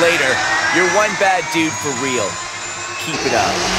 Later. You're one bad dude for real. Keep it up.